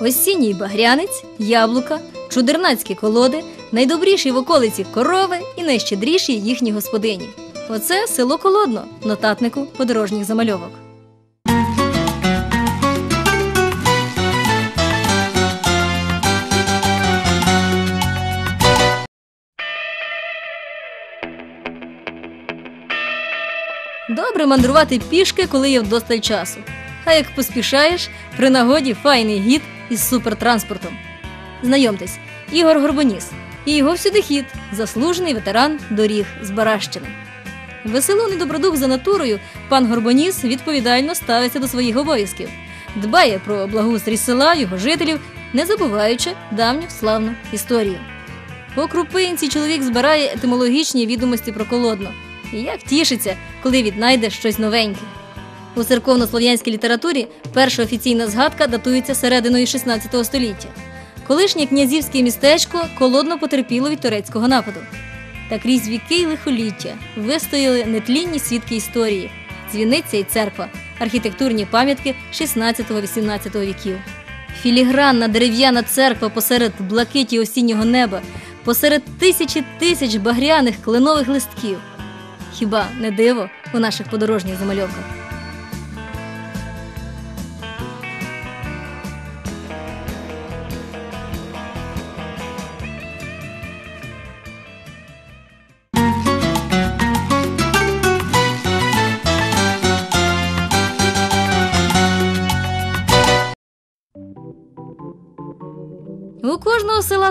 Осінній багрянець, яблука, чудернацькі колоди, найдобріші в околиці корови і найщедріші їхні господині. Оце село Колодно, нотатнику подорожніх замальовок. Добре мандрувати пішки, коли є вдосталь часу. А як поспішаєш, при нагоді файний гід із супертранспортом. Знайомтесь, Ігор Горбоніс і його всюдихід, заслужений ветеран доріг з Баращини. Веселоний добродух за натурою, пан Горбоніс відповідально ставиться до своїх обов'язків, дбає про благоустрій села, його жителів, не забуваючи давню славну історію. По крупинці чоловік збирає етимологічні відомості про колодно. І як тішиться, коли віднайде щось новеньке. У церковно-слов'янській літературі перша офіційна згадка датується серединою 16 століття. Колишнє князівське містечко колодно потерпіло від турецького нападу. Та крізь віки й лихоліття вистояли нетлінні свідки історії, дзвіниця і церква, архітектурні пам'ятки 16-18 віків. Філігранна дерев'яна церква посеред блакиті осіннього неба, посеред тисячі тисяч багряних кленових листків. Хіба не диво у наших подорожніх замальовках?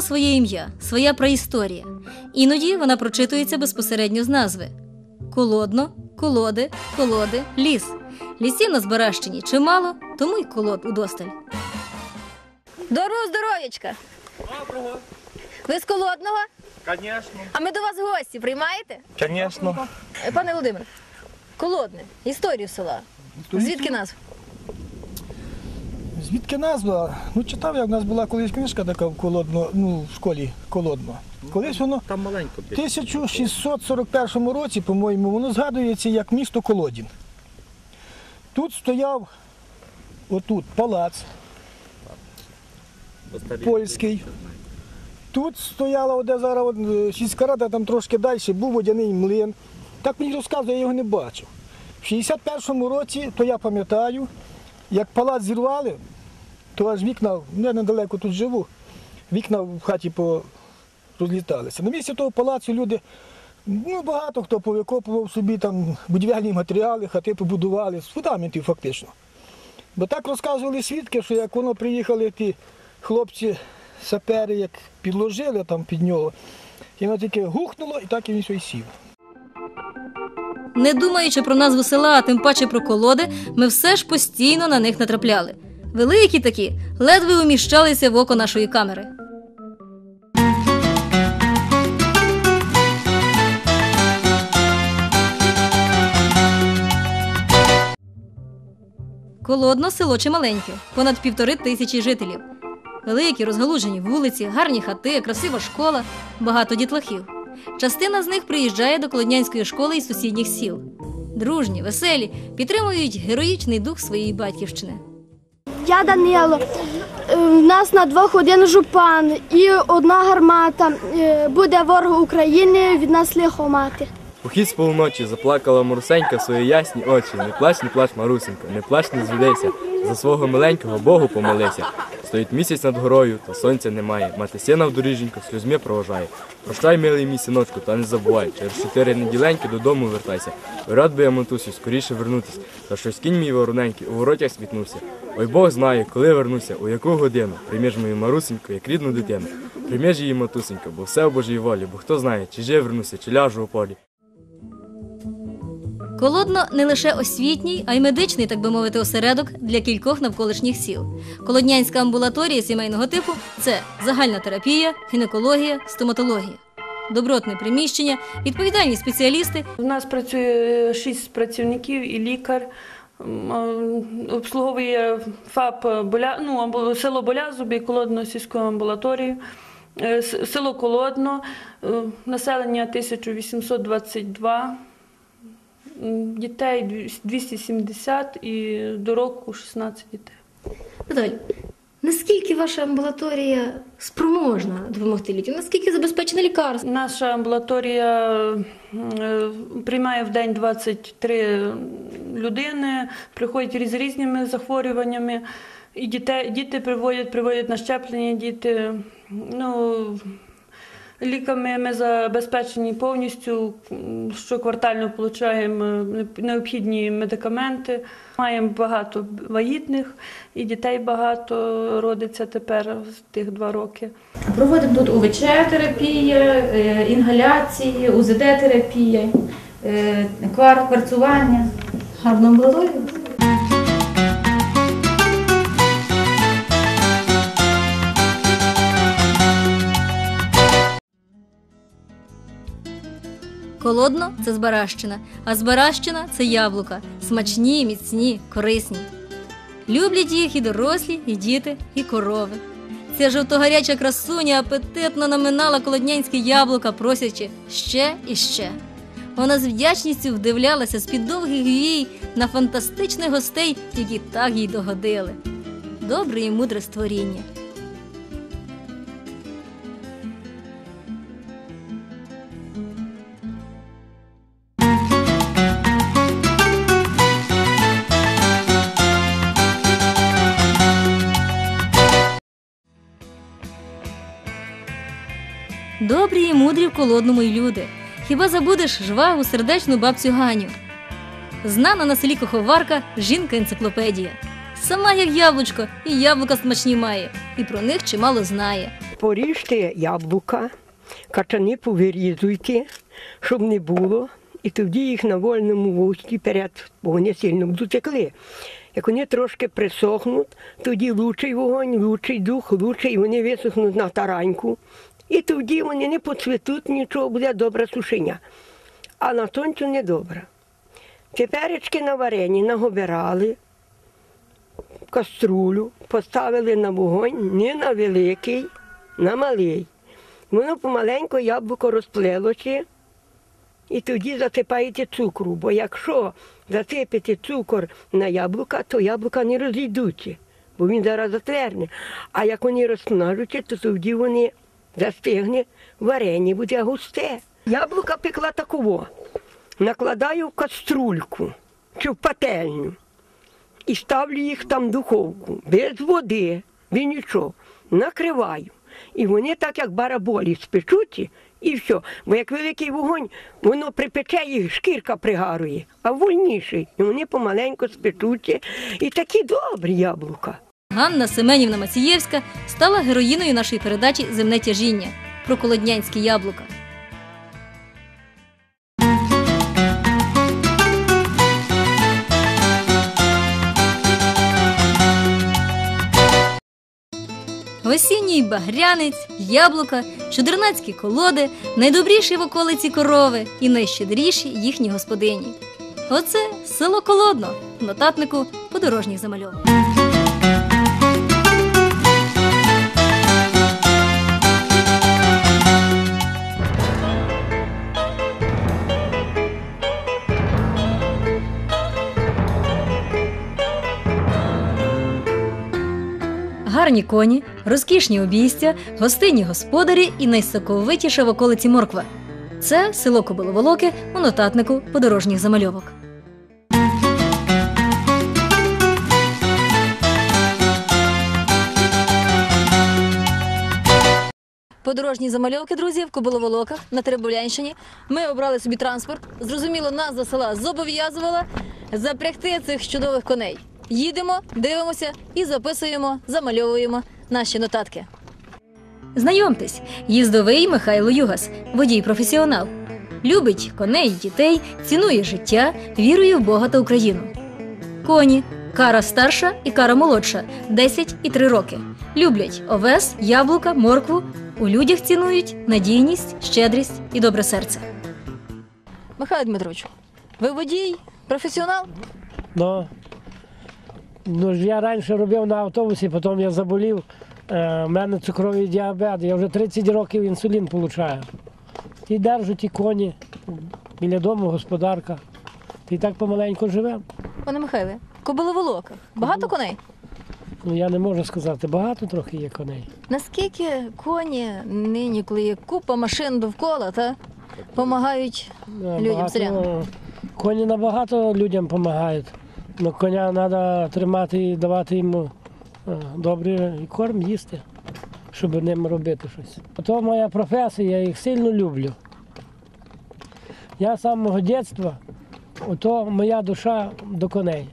Своє ім'я, своя праісторія. Іноді вона прочитується безпосередньо з назви: колодно, колоди, колоди, ліс. Лісів на Збаращині чимало, тому й колод удосталь. Доброго здоров'ячка! Доброго. Ви з колодного? Конечно. А ми до вас гості приймаєте? Конечно. Е, Пане Володимир, колодне, історію села. Звідки назва? Звідки назва? Ну, читав я, в нас була колись книжка така в колодно, ну, в школі колодно. Колись воно Там маленько в 1641 році, по-моєму, воно згадується як місто Колодін. Тут стояв отут палац польський. Тут стояла, де зараз от, е, сільська рада, там трошки далі був водяний млин. Так мені розказує, я його не бачив. В 61-му році, то я пам'ятаю, як палац зірвали, то аж вікна, ну, я недалеко тут живу, вікна в хаті розліталися. На місці того палацу люди, ну багато хто повикопував собі там будівельні матеріали, хати побудували, з фундаментів фактично. Бо так розказували свідки, що як воно приїхали ті хлопці, сапери, як підложили там під нього, і воно тільки гухнуло, і так і він все сів. Не думаючи про назву села, а тим паче про колоди, ми все ж постійно на них натрапляли. Великі такі, ледве уміщалися в око нашої камери. Колодно село чималеньке, понад півтори тисячі жителів. Великі розгалужені вулиці, гарні хати, красива школа, багато дітлахів. Частина з них приїжджає до колоднянської школи із сусідніх сіл. Дружні, веселі, підтримують героїчний дух своєї батьківщини. Я Данило. Е, У нас на двох один жупан і одна гармата. Е, Буде ворог України від нас лихо мати. Похід з полуночі заплакала Марусенька в свої ясні очі. Не плач, не плач, Марусенько, не плач, не звідайся. За свого миленького Богу помолися. Стоїть місяць над горою, та сонця немає. Мати сина в доріженьку сльозьми провожає. Прощай, милий мій синочку, та не забувай. Через чотири неділеньки додому вертайся. Рад би я матусю, скоріше вернутись. Та щось кінь мій вороненький у воротях світнувся. Ой Бог знає, коли вернуся, у яку годину. Прийми мою Марусеньку, як рідну дитину. Прийми ж її матусенька, бо все в Божій волі, бо хто знає, чи же вернуся, чи ляжу у полі. Колодно не лише освітній, а й медичний, так би мовити, осередок для кількох навколишніх сіл. Колоднянська амбулаторія сімейного типу це загальна терапія, гінекологія, стоматологія. добротне приміщення, відповідальні спеціалісти У нас працює шість працівників і лікар. Обслуговує ФАП Боля, ну, село Болязубі, колодно сільську амбулаторію. Е, Село Колодно, е, населення 1822, м, дітей дві- 270 і до року 16 дітей. Наталь, наскільки ваша амбулаторія спроможна допомогти людям? Наскільки забезпечена лікарство? Наша амбулаторія е, приймає в день 23 людини, приходять з різними захворюваннями. І дітей, діти приводять, приводять на щеплення діти. Ну, ліками ми забезпечені повністю, щоквартально отримуємо необхідні медикаменти. Маємо багато вагітних і дітей багато родиться тепер з тих два роки. Проводимо тут УВЧ-терапія, е, інгаляції, УЗД-терапія, е, квар- кварцування. Гарна амбулаторія? Колодно це Збаращина, а Збаращина це яблука. Смачні, міцні, корисні. Люблять їх і дорослі, і діти, і корови. Ця жовтогаряча красуня апетитно наминала колоднянське яблука, просячи ще і ще. Вона з вдячністю вдивлялася з-під довгих вій на фантастичних гостей, які так їй догодили. Добре і мудре створіння. Добрі і мудрі в колодному й люди. Хіба забудеш жваву сердечну бабцю Ганю? Знана на селі куховарка жінка-енциклопедія. Сама як яблучко, і яблука смачні має, і про них чимало знає. Поріжте яблука, качани повирізуйте, щоб не було. І тоді їх на вольному вогні перед, бо вони сильно будуть текли. Як вони трошки присохнуть, тоді лучий вогонь, лучий дух, лучий, вони висохнуть на тараньку. І тоді вони не поцвітуть, нічого, буде добре сушення. А на сонцю не добре. Теперечки на варені нагобирали, каструлю, поставили на вогонь не на великий, на малий. Воно помаленько яблуко розплелося, і тоді засипаєте цукру. Бо якщо засипете цукор на яблука, то яблука не розійдуться, бо він зараз затверне. А як вони розмножаться, то тоді вони застигне, варення буде густе. Яблука пекла такого. Накладаю в каструльку чи в пательню і ставлю їх там в духовку, без води, без нічого. Накриваю. І вони так, як бараболі, спечуться, і все. Бо як великий вогонь, воно припече їх, шкірка пригарує, а вольніший. І вони помаленьку спечуться. І такі добрі яблука. Ганна Семенівна Мацієвська стала героїною нашої передачі Земне тяжіння про колоднянські яблука. Осінній багрянець, яблука, чудернацькі колоди, найдобріші в околиці корови і найщедріші їхні господині. Оце село Колодно нотатнику подорожніх замальовок. Гарні коні, розкішні обійстя, гостинні господарі і найсоковитіша в околиці морква. Це село Кобиловолоке у нотатнику подорожніх замальовок. Подорожні замальовки, друзі, в Кобиловолоках на Теребулянщині. Ми обрали собі транспорт. Зрозуміло, назва села зобов'язувала запрягти цих чудових коней. Їдемо, дивимося і записуємо, замальовуємо наші нотатки. Знайомтесь, їздовий Михайло Югас, водій професіонал. Любить коней, дітей, цінує життя, вірує в Бога та Україну. Коні кара старша і кара молодша 10 і 3 роки. Люблять овес, яблука, моркву, У людях цінують надійність, щедрість і добре серце. Михайло Дмитрович, ви водій, професіонал? Ну, ну ж я раніше робив на автобусі, потім я заболів. Е, У мене цукровий діабет, я вже 30 років інсулін получаю. Ті держу ті коні біля дому, господарка. Ти так помаленьку живемо. Пане Михайле, кобиловолока. Багато коней? Ну я не можу сказати, багато трохи є коней. Наскільки коні нині, коли є купа машин довкола, та допомагають Е, Людям, селянам. Коні набагато людям допомагають. Ну, коня треба тримати і давати йому е, добрий корм їсти, щоб ним робити щось. То моя професія, я їх сильно люблю. Я з самого дитинства, ото моя душа до коней.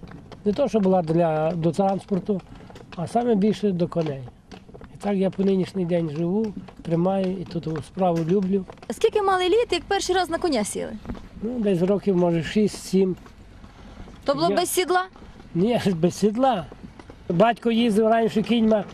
Не то, що була для, до транспорту, а саме більше до коней. І так я по нинішній день живу, тримаю і тут справу люблю. Скільки мали літ, як перший раз на коня сіли? Ну, десь років, може, 6-7. То було Я- без сідла? Ні, без сідла. Батько їздив раніше кіньма.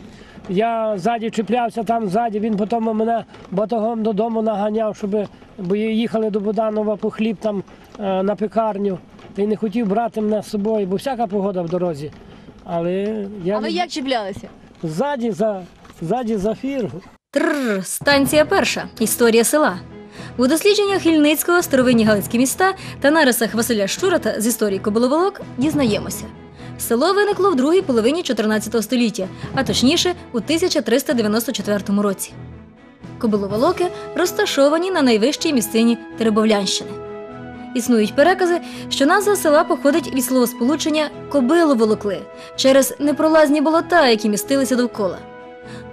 Я ззаді чіплявся там ззаді, він потім мене батогом додому наганяв, щоб бо їхали до Буданова по хліб там е, на пекарню. Та й не хотів брати мене з собою, бо всяка погода в дорозі. Але я А ви як чіплялися? ззаді за, ззаді за фіргу. Тррр, станція перша. Історія села. У дослідженнях Хільницького, старовинні галицькі міста та нарисах Василя Щурата з історії Кобиловолок дізнаємося. Село виникло в другій половині 14 століття, а точніше у 1394 році. Кобиловолоки розташовані на найвищій місцині Теребовлянщини. Існують перекази, що назва села походить від словосполучення кобилу волокли через непролазні болота, які містилися довкола.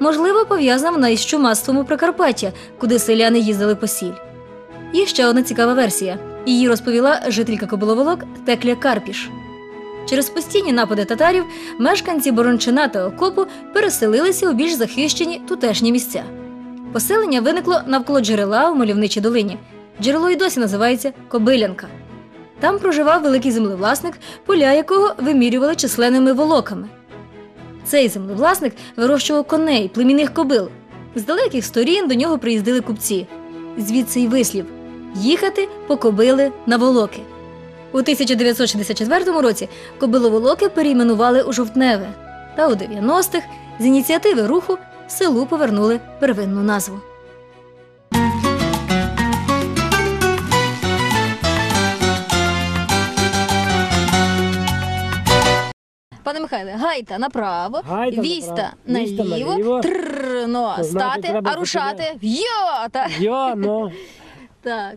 Можливо, пов'язана вона із чумацтвом у Прикарпаття, куди селяни їздили по сіль. Є ще одна цікава версія. Її розповіла жителька Кобиловолок Текля Карпіш. Через постійні напади татарів мешканці Борончина та Окопу переселилися у більш захищені тутешні місця. Поселення виникло навколо джерела у мальовничій долині. Джерело й досі називається Кобилянка. Там проживав великий землевласник, поля якого вимірювали численними волоками. Цей землевласник вирощував коней, племінних кобил. З далеких сторін до нього приїздили купці. Звідси й вислів їхати по кобили на волоки. У 1964 році кобиловолоки перейменували у жовтневе. Та у 90-х з ініціативи руху селу повернули первинну назву. Пане Михайле, гайта направо, Гайта віста направо, віста наліво, наліво. тррр, ну, То значить, стати, треба а рушати, йо! Та. Йо, ну, Так.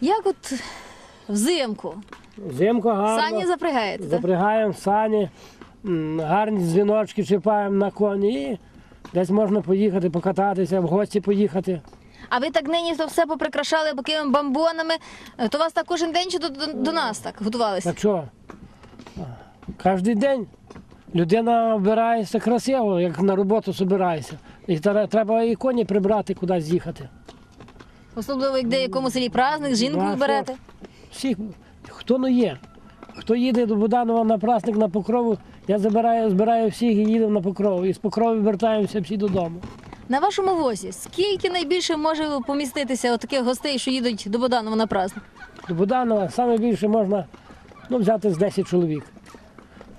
Як от взимку взимку гарно. сані запрягаєте? так? Запрягаємо сані, м, гарні дзвіночки чіпаємо на коні і десь можна поїхати, покататися, в гості поїхати. А ви так нині то все поприкрашали такими бамбонами, то вас так кожен день чи до, до, до нас так готувалися? Так що? Кожен день людина вбирається красиво, як на роботу збирається. І треба і коні прибрати, кудись їхати. Особливо як де якому селі праздник, жінку Да, берете. Всіх, хто не є. Хто їде до Буданова на праздник на покрову, я забираю, збираю всіх і їдемо на покрову. І з покрови вертаємося всі додому. На вашому возі скільки найбільше може поміститися от таких гостей, що їдуть до Боданова на праздник? До Буданова саме більше можна ну, взяти з 10 чоловік.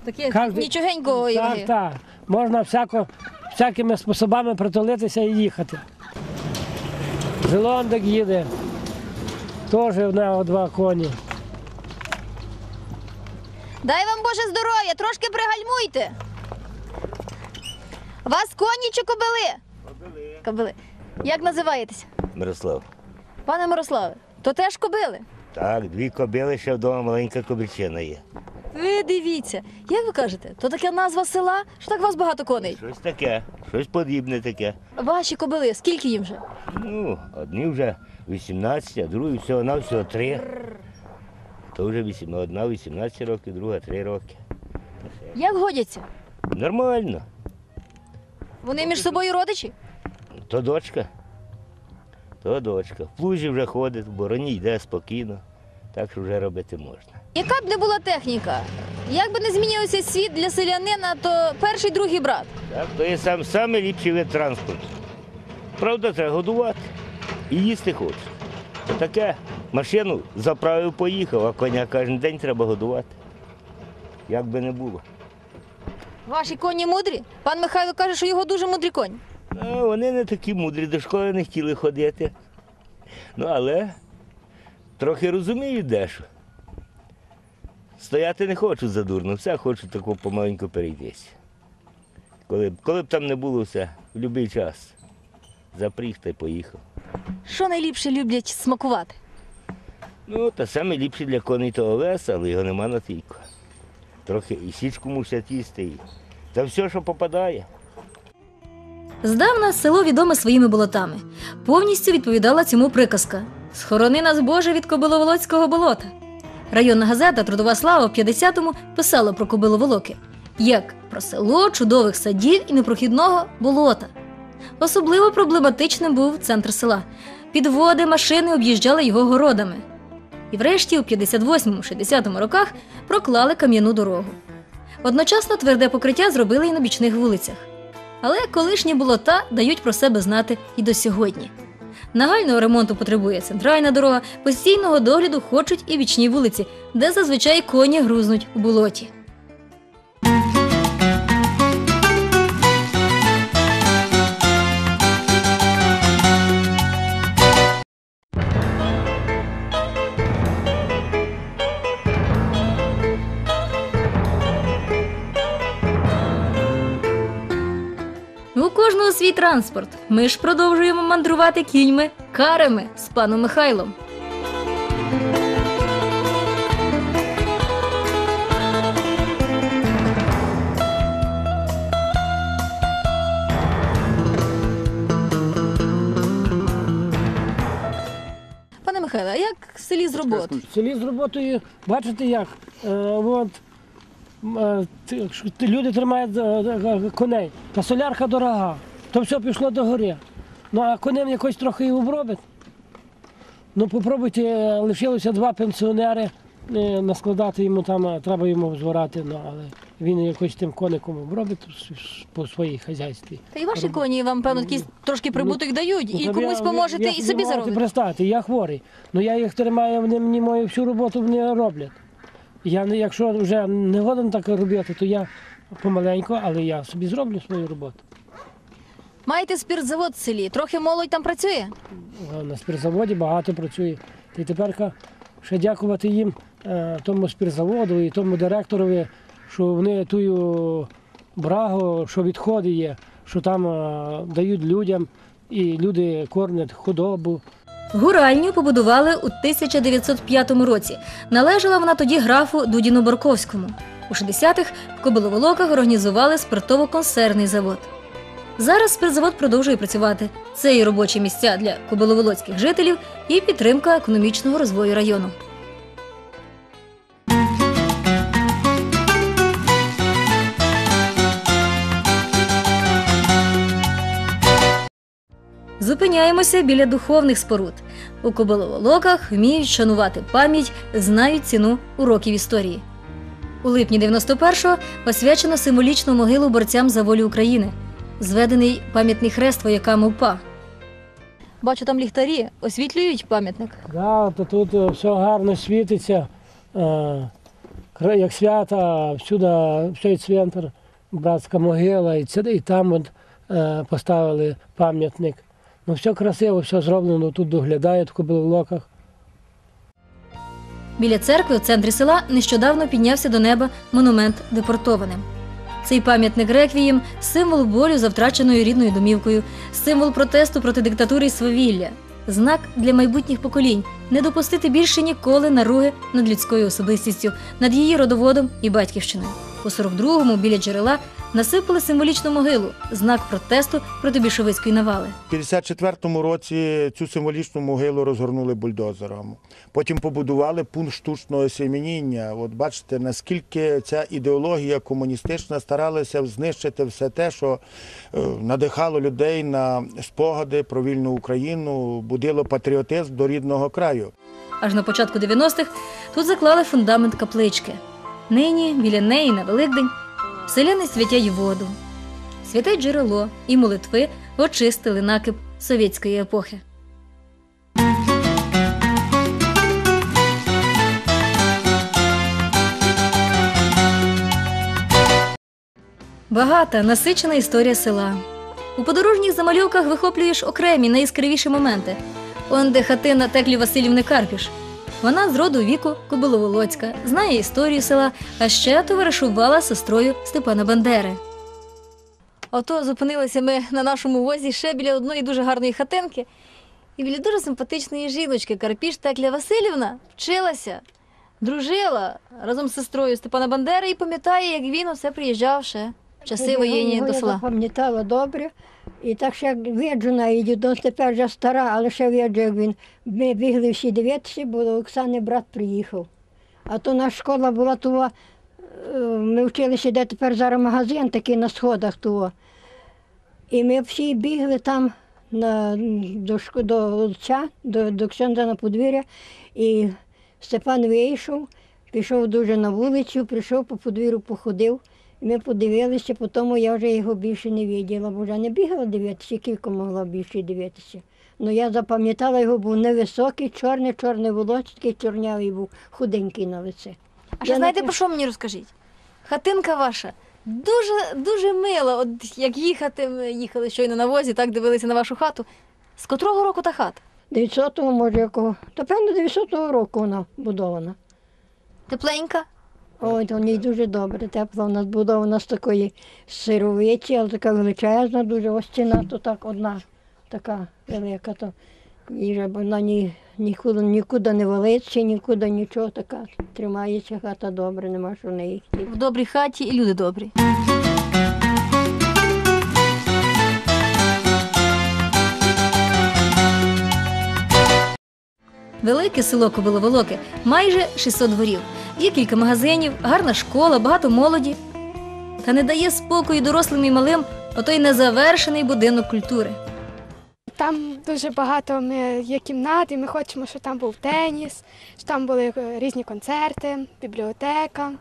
Таких Кожен- нічогенького Так, так. Можна всяко, всякими способами притулитися і їхати. Желондик їде. Теж в нього два коні. Дай вам Боже здоров'я, трошки пригальмуйте. Вас коні чи кобили? Кобили. Кобили. Як називаєтеся? Мирослав. Пане Мирославе, то теж кобили. Так, дві кобили, ще вдома маленька кобильчина є. Ви дивіться, як ви кажете, то така назва села, що так у вас багато коней. Щось таке, щось подібне таке. Ваші кобили, скільки їм вже? Ну, одні вже 18, а другі всього на всього 3. То вже 8, одна 18 років, друга 3 роки. Як годяться? Нормально. Вони між собою родичі? То дочка. То дочка. В плужі вже ходить, в бороні йде спокійно. Так що вже робити можна. Яка б не була техніка, як би не змінювався світ для селянина, то перший другий брат. Так, то є сам, самий ліпший вид транспорту. Правда, треба годувати і їсти хоче. Таке машину заправив, поїхав, а коня кожен день треба годувати. Як би не було. Ваші коні мудрі? Пан Михайло каже, що його дуже мудрі коні. Вони не такі мудрі, до школи не хотіли ходити. Ну, але трохи розуміють дещо. Стояти не хочуть задурно, все хочуть тако помаленьку перейтись. Коли, коли б там не було все, в будь-який час. Запріг та й поїхав. Що найліпше люблять смакувати? Ну, та саме ліпше для коней то овес, але його нема на тійку. Трохи і січку мусять їсти. І... Та все, що попадає. Здавна село відоме своїми болотами. Повністю відповідала цьому приказка: Схорони нас Боже від Кобиловолоцького болота. Районна газета Трудова слава в 50-му писала про Кобиловолоки як про село чудових садів і непрохідного болота. Особливо проблематичним був центр села. Підводи, машини об'їжджали його городами. І врешті у 58-60 роках проклали кам'яну дорогу. Одночасно тверде покриття зробили і на бічних вулицях. Але колишні болота дають про себе знати і до сьогодні. Нагального ремонту потребує центральна дорога, постійного догляду хочуть і вічні вулиці, де зазвичай коні грузнуть у болоті. Свій транспорт. Ми ж продовжуємо мандрувати кіньми, карами з паном Михайлом. Пане Михайло, а як в селі з роботи? В селі з роботою, бачите як, е, от, е, люди тримають е, е, коней, та солярка дорога, то все пішло до гори. Ну а конем якось трохи і обробить. Ну попробуйте, е, лишилося два пенсіонери, е, наскладати йому там, треба йому зворати, ну але він якось тим коником обробить по своїй хазяйстві. Та і ваші коні вам, певно, якийсь трошки прибуток дають, Ну, і комусь я- поможете, я і собі можете заробите. я хворий. Ну я їх тримаю, вони мені мою всю роботу не роблять. Я якщо вже не годен так робити, то я помаленьку, але я собі зроблю свою роботу. Маєте спиртзавод в селі, трохи молодь там працює? Е, На спиртзаводі багато працює. І тепер ще дякувати їм, е, тому спиртзаводу і тому директорові, що вони тую брагу, що відходи є, що там е, дають людям, і люди кормлять худобу. Гуральню побудували у 1905 році. Належала вона тоді графу Дудіну Борковському. У 60-х в Кобиловолоках організували спиртово-консервний завод. Зараз спиртзавод продовжує працювати. Це і робочі місця для кобиловолоцьких жителів, і підтримка економічного розвою району. Зупиняємося біля духовних споруд. У Кобиловолоках вміють шанувати пам'ять, знають ціну уроків історії. У липні 91-го посвячено символічну могилу борцям за волю України, зведений пам'ятний хрест воякам УПА. Бачу, там ліхтарі освітлюють пам'ятник. Да, то тут е, все гарно світиться, е, як свята, всюди все цвинтар, братська могила, і, це, і там от, е, поставили пам'ятник. Ну все красиво, все зроблено, тут доглядають в кобиловлоках. Біля церкви у центрі села нещодавно піднявся до неба монумент депортованим. Цей пам'ятник реквієм символ болю за втраченою рідною домівкою, символ протесту проти диктатури і свавілля, знак для майбутніх поколінь не допустити більше ніколи наруги над людською особистістю, над її родоводом і батьківщиною. У 42-му біля джерела насипали символічну могилу, знак протесту проти більшовицької навали. У 54-му році цю символічну могилу розгорнули бульдозером. Потім побудували пункт штучного семеніння. От бачите, наскільки ця ідеологія комуністична старалася знищити все те, що е, надихало людей на спогади про вільну Україну, будило патріотизм до рідного краю. Аж на початку 90-х тут заклали фундамент каплички. Нині біля неї на Великдень селяни святять воду, святе джерело і молитви очистили накип совєтської епохи. Багата, насичена історія села. У подорожніх замальовках вихоплюєш окремі найяскравіші моменти. Он де хатина Теклі Васильівни Карпіш. Вона з роду віку Кобиловолоцька, знає історію села, а ще товаришувала з сестрою Степана Бандери. Ото зупинилися ми на нашому возі ще біля одної дуже гарної хатинки. І біля дуже симпатичної жіночки Карпіш Текля Васильівна вчилася, дружила разом з сестрою Степана Бандери і пам'ятає, як він усе приїжджав ще в часи воєнні до Я села. запам'ятала добре. І так ще виджу на її, тепер вже стара, але ще виджу, як він. Ми бігли всі дивитися, бо Оксани брат приїхав. А то наша школа була того, е, ми вчилися, де тепер зараз магазин такий на сходах того. І ми всі бігли там на, до, до отця, до, до Ксьонда на подвір'я. І Степан вийшов, пішов дуже на вулицю, прийшов по подвір'ю, походив. Ми подивилися, потім я вже його більше не бачила, бо вже не бігала дивитися, кілько могла більше дивитися. Ну я запам'ятала його, був невисокий, чорний, чорний волосся, такий чорнявий був, худенький на лице. А ще знаєте, на- про що мені розкажіть? Хатинка ваша дуже дуже мила. От як їхати, ми їхали щойно на возі, так дивилися на вашу хату. З котрого року та хата? 900-го, може, якого. Та певно, 900-го року вона будована. Тепленька? Ой, то ній дуже добре, тепла. нас будова з такої сировиці, але така величезна, дуже ось ціна, то так одна така велика, то і вже вона ні, нікуди, нікуди не валиться, нікуди нічого така. Тримається хата добре, нема що в неї. В добрій хаті і люди добрі. Велике село Кобиловолоке, майже 600 дворів. Є кілька магазинів, гарна школа, багато молоді. Та не дає спокою дорослим і малим отой незавершений будинок культури. Там дуже багато ми, є кімнат, і ми хочемо, щоб там був теніс, щоб там були е, різні концерти, бібліотека.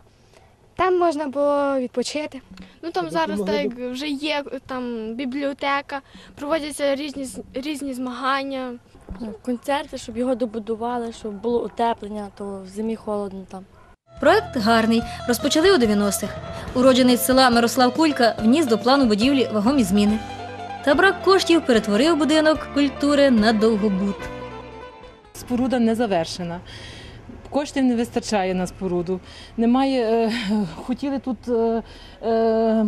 Там можна було відпочити. Ну там зараз так як вже є там бібліотека, проводяться різні з- різні змагання. Концерти, щоб його добудували, щоб було утеплення, то в зимі холодно там. Проект гарний. Розпочали у 90-х. Уроджений з села Мирослав Кулька вніс до плану будівлі вагомі зміни. Та брак коштів перетворив будинок культури на довгобут. Споруда не завершена. Коштів не вистачає на споруду. Немає, е, хотіли тут е, е,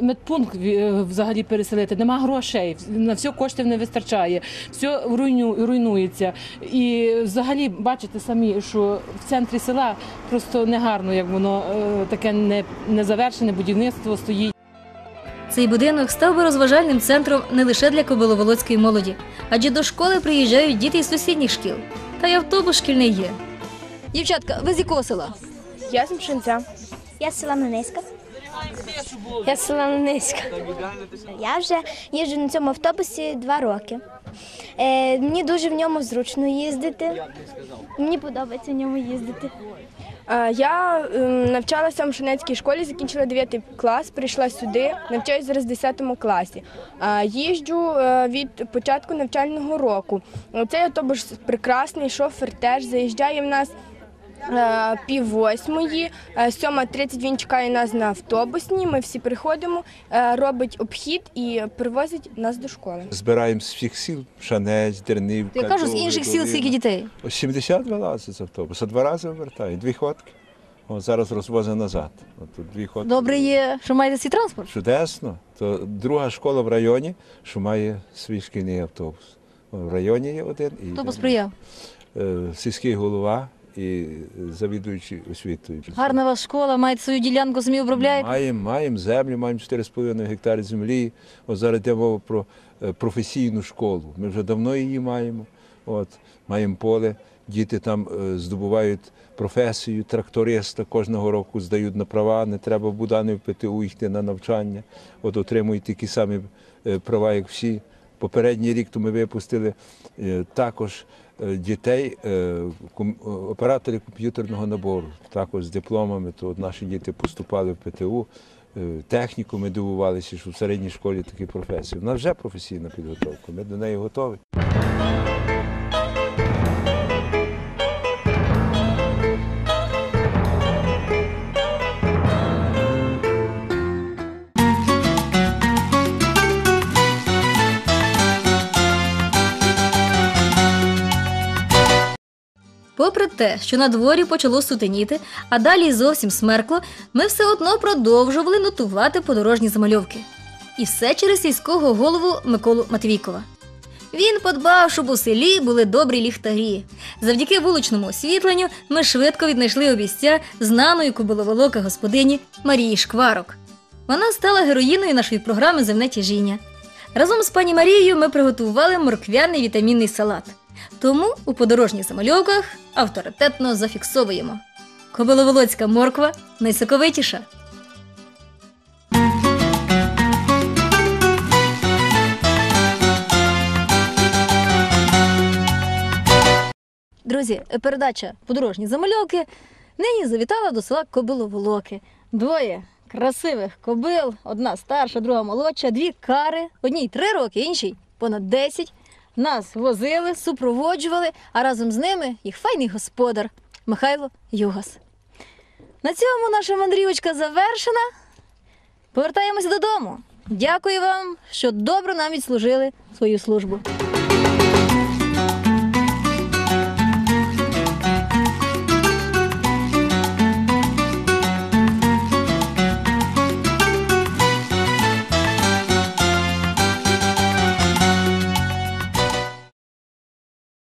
медпункт е, взагалі переселити. Нема грошей. На все коштів не вистачає. Все руйну, руйнується. І взагалі бачите самі, що в центрі села просто негарно, як воно е, таке не, незавершене будівництво стоїть. Цей будинок став би розважальним центром не лише для кобиловолоцької молоді, адже до школи приїжджають діти із сусідніх шкіл. Та й автобус шкільний є. Дівчатка, ви з якого села? Я з Мшинця. Я з села Наниська. Я з села Наниська. Я вже їжджу на цьому автобусі два роки. Е, мені дуже в ньому зручно їздити. Мені подобається в ньому їздити. Е, Я ем, навчалася в Мшинецькій школі, закінчила 9 клас, прийшла сюди, навчаюся зараз в 10 класі. Е, Їжджу е, від початку навчального року. Цей автобус прекрасний, шофер теж заїжджає в нас. Е, Пів восьмої, е, сьома тридцять він чекає нас на автобусні. Ми всі приходимо, е, робить обхід і привозить нас до школи. Збираємо з всіх сіл, Шанець, Дернівка. Я кажу, з інших сіл скільки дітей. Ось 70 вилазить з автобуса, два рази вертає, дві ходки. О, зараз розвозить назад. От тут дві ходки. Добре є, що маєте свій транспорт. Чудесно. То друга школа в районі, що має свій шкільний автобус. О, В районі є один і Хто посприяв? е, сільський голова і завідуючий освітою. Гарна вас школа, маєте свою ділянку, самі обробляєте. Маємо, маємо землю, маємо 4,5 гектари землі. От зараз йде мова про е, професійну школу. Ми вже давно її маємо. От, маємо поле, діти там е, здобувають професію тракториста, кожного року здають на права, не треба в Будани в ПТУ йти на навчання. От отримують такі самі е, права, як всі. Попередній рік то ми випустили також дітей, е, е, операторів комп'ютерного набору, також з дипломами. То от наші діти поступали в ПТУ, е, техніку, ми дивувалися, що в середній школі такі професії. У нас вже професійна підготовка, ми до неї готові. Те, що на дворі почало сутеніти, а далі зовсім смеркло, ми все одно продовжували нотувати подорожні замальовки. І все через сільського голову Миколу Матвійкова. Він подбав, щоб у селі були добрі ліхтарі. Завдяки вуличному освітленню ми швидко віднайшли обіця знаної кобиловолока господині Марії Шкварок. Вона стала героїною нашої програми Земне тяжіння. Разом з пані Марією ми приготували морквяний вітамінний салат. Тому у подорожніх замальовках авторитетно зафіксовуємо. Кобиловолоцька морква найсоковитіша. Друзі, передача подорожні замальовки нині завітала до села Кобиловолоки. Двоє красивих кобил, одна старша, друга молодша, дві кари, одній три роки, іншій понад десять. Нас возили, супроводжували, а разом з ними їх файний господар Михайло Югас. На цьому наша мандрівочка завершена. Повертаємося додому. Дякую вам, що добре нам відслужили свою службу.